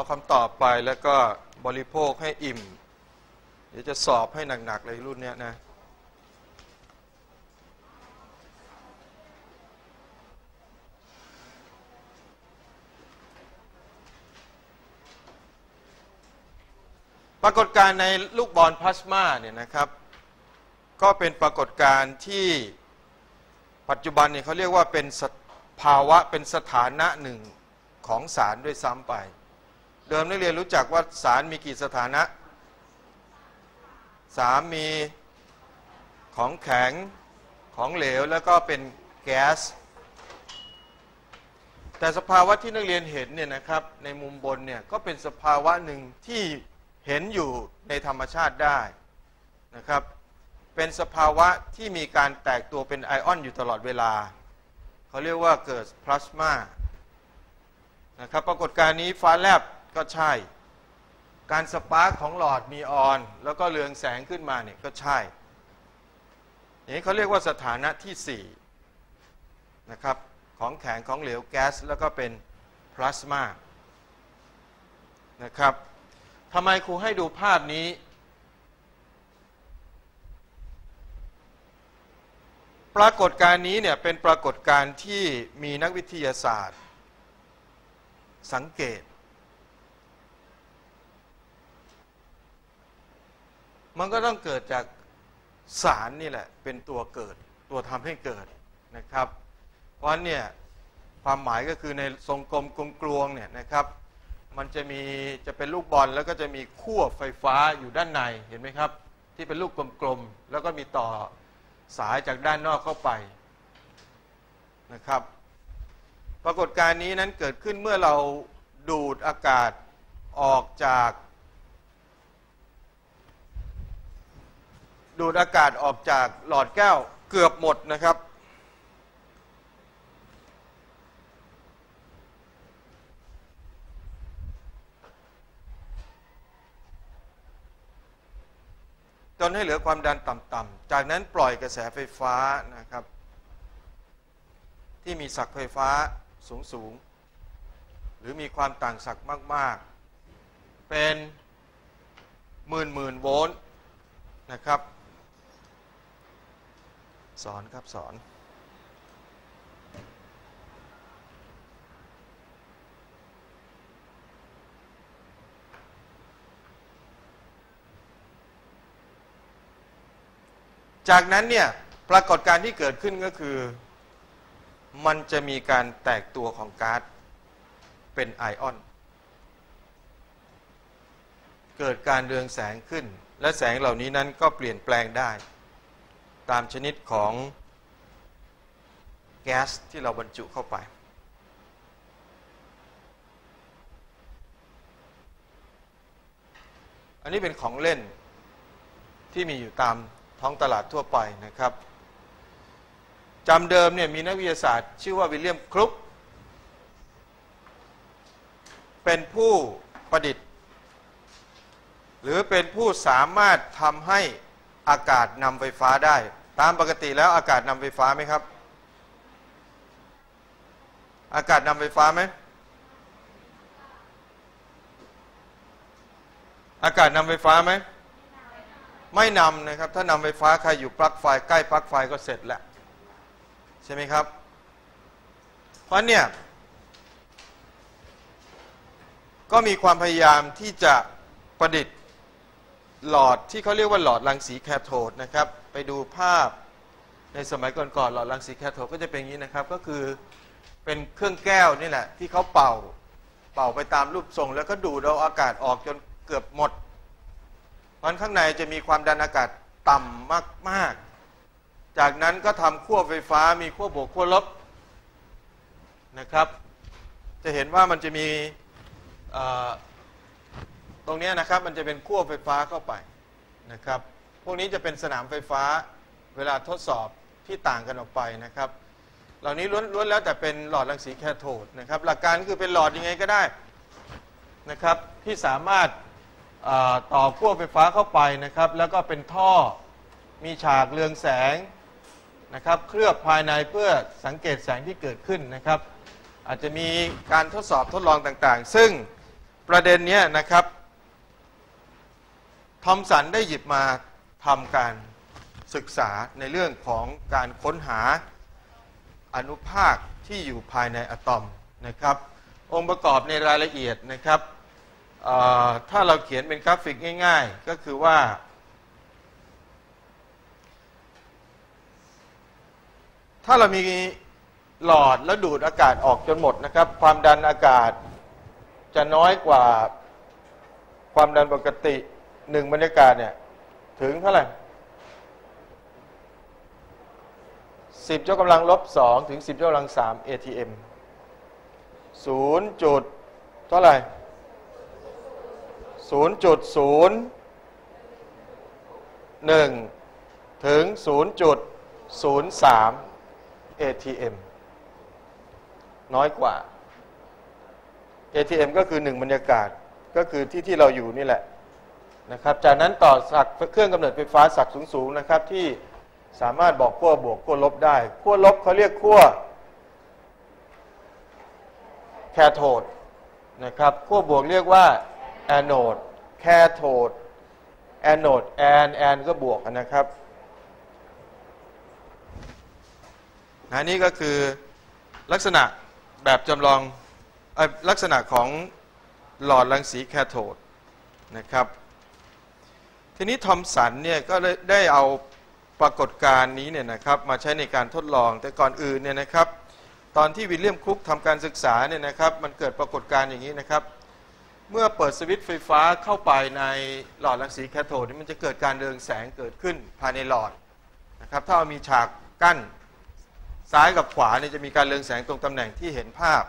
เอาคำตอบไปแล้วก็บริโภคให้อิ่ม เดี๋ยวจะสอบให้หนัก ๆ เลยรุ่นเนี้ยนะปรากฏการณ์ในลูกบอลพลาสมาเนี่ยนะครับ ก็เป็นปรากฏการณ์ที่ปัจจุบันเนี่ยเขาเรียกว่าเป็นภาวะเป็นสถานะหนึ่งของสารด้วยซ้ำไป เดิมนักเรียนรู้จักว่าสารมีกี่สถานะสามมีของแข็งของเหลวแล้วก็เป็นแก๊สแต่สภาวะที่นักเรียนเห็นเนี่ยนะครับในมุมบนเนี่ยก็เป็นสภาวะหนึ่งที่เห็นอยู่ในธรรมชาติได้นะครับเป็นสภาวะที่มีการแตกตัวเป็นไอออนอยู่ตลอดเวลาเขาเรียกว่าเกิดพลาสมานะครับปรากฏการณ์นี้ฟ้าแลบ ก็ใช่ การสปาร์คของหลอดมีออน แล้วก็เรืองแสงขึ้นมาเนี่ยก็ใช่ อย่างนี้เขาเรียกว่าสถานะที่4นะครับของแข็งของเหลวแก๊สแล้วก็เป็นพลาสมานะครับทำไมครูให้ดูภาพนี้ ปรากฏการณ์นี้เนี่ยเป็นปรากฏการณ์ที่มีนักวิทยาศาสตร์ สังเกต มันก็ต้องเกิดจากสารนี่แหละ เป็นตัวเกิด ตัวทำให้เกิดนะครับ เพราะเนี่ยความหมายก็คือในทรงกลมกลวงเนี่ยนะครับ มันจะมีจะเป็นลูกบอลแล้วก็จะมีขั้วไฟฟ้าอยู่ด้านในเห็นไหมครับ ที่เป็นลูกกลมๆแล้วก็มีต่อสายจากด้านนอกเข้าไปนะครับ ปรากฏการณ์นี้นั้นเกิดขึ้นเมื่อเราดูดอากาศออกจาก ดูดอากาศออกจากหลอดแก้วเกือบหมดนะครับ จนให้เหลือความดันต่ำๆจากนั้นปล่อยกระแสไฟฟ้านะครับ ที่มีศักย์ไฟฟ้าสูงๆ หรือมีความต่างศักย์มาก ๆ เป็นหมื่นหมื่นโวลต์นะครับ สอนครับสอนจากนั้นเนี่ยปรากฏการณ์ที่เกิดขึ้นก็คือ มันจะมีการแตกตัวของก๊าซเป็นไอออน เกิดการเรืองแสงขึ้น และแสงเหล่านี้นั้นก็เปลี่ยนแปลงได้ ตามชนิดของแก๊สที่เราบรรจุเข้าไป อันนี้เป็นของเล่นที่มีอยู่ตามท้องตลาดทั่วไปนะครับจำเดิมเนี่ยมีนักวิทยาศาสตร์ ชื่อว่าวิลเลียมครุปเป็นผู้ประดิษฐ์ หรือเป็นผู้สามารถทำให้อากาศนำไฟฟ้าได้ ตามปกติแล้วอากาศนำไฟฟ้าไหมครับ อากาศนำไฟฟ้าไหมอากาศนำไฟฟ้าไหมไม่นำนะครับ ถ้านำไฟฟ้าใครอยู่ปลั๊กไฟใกล้ปลั๊กไฟก็เสร็จแล้วใช่ไหมครับ เพราะเนี่ยก็มีความพยายามที่จะประดิษฐ์ หลอดที่เขาเรียกว่าหลอดรังสีแคโทดนะครับ ไปดูภาพในสมัยก่อนๆหลอดรังสีแคโทดก็จะเป็นอย่างนี้นะครับ ก็คือเป็นเครื่องแก้วนี่แหละ ที่เขาเป่าเป่าไปตามรูปทรง แล้วก็ดูดเอาอากาศออกจนเกือบหมดมันข้างในจะมีความดันอากาศต่ำมาก ๆ จากนั้นก็ทำขั้วไฟฟ้ามีขั้วบวกขั้วลบนะครับ จะเห็นว่ามันจะมี รงนี้นะครับมันจะเป็นขั้วไฟฟ้าเข้าไปนะครับ พวกนี้จะเป็นสนามไฟฟ้าเวลาทดสอบที่ต่างกันออกไปนะครับ เหล่านี้ล้วนแล้วแต่เป็นหลอดรังสีแคโทดนะครับ หลักการคือเป็นหลอดยังไงก็ได้นะครับ ที่สามารถต่อขั้วไฟฟ้าเข้าไปนะครับ แล้วก็เป็นท่อมีฉากเรืองแสงนะครับ เคลือบภายในเพื่อสังเกตแสงที่เกิดขึ้นนะครับ อาจจะมีการทดสอบทดลองต่างๆ ซึ่งประเด็นเนี้ยนะครับ ทอมสันได้หยิบมาทำการศึกษาในเรื่องของการค้นหาอนุภาคที่อยู่ภายในอะตอมนะครับ องค์ประกอบในรายละเอียดนะครับถ้าเราเขียนเป็นกราฟิกง่ายๆ ก็คือว่า ถ้าเรามีหลอดแล้วดูดอากาศออกจนหมดนะครับ ความดันอากาศจะน้อยกว่าความดันปกติ หนึ่งบรรยากาศเนี่ย ถึงเท่าไหร่สิบยกกำลังลบสองถึงสิบยกกำลังสาม ATM ศูนย์จุดเท่าไหร่ศูนย์จุดศูนย์หนึ่งถึงศูนย์จุดศูนย์สาม ATM น้อยกว่า ATM ก็คือหนึ่งบรรยากาศก็คือที่ที่เราอยู่นี่แหละ นะครับ จากนั้นต่อสักเครื่องกำเนิดไฟฟ้าสักสูงๆนะครับ ที่สามารถบอกขั้วบวกขั้วลบได้ขั้วลบเขาเรียกขั้วแคโทดนะครับขั้วบวกเรียกว่าแอนโอดแคโทดแอนโอดแอนแอนก็บวกนะครับนะนี่ก็คือลักษณะแบบจำลองลักษณะของหลอดรังสีแคโทดนะครับ ทีนี้ทอมสันเนี่ยก็ได้เอาปรากฏการณ์นี้เนี่ยนะครับมาใช้ในการทดลองแต่ก่อนอื่นเนี่ยนะครับ ตอนที่วิลเลียมคุกทำการศึกษาเนี่ยนะครับมันเกิดปรากฏการณ์อย่างนี้นะครับ เมื่อเปิดสวิตช์ไฟฟ้าเข้าไปในหลอดรังสีแคโทดนี่มันจะเกิดการเรืองแสงเกิดขึ้นภายในหลอดนะครับถ้าเรามีฉากกั้นซ้ายกับขวาเนี่ยจะมีการเรืองแสงตรงตำแหน่งที่เห็นภาพ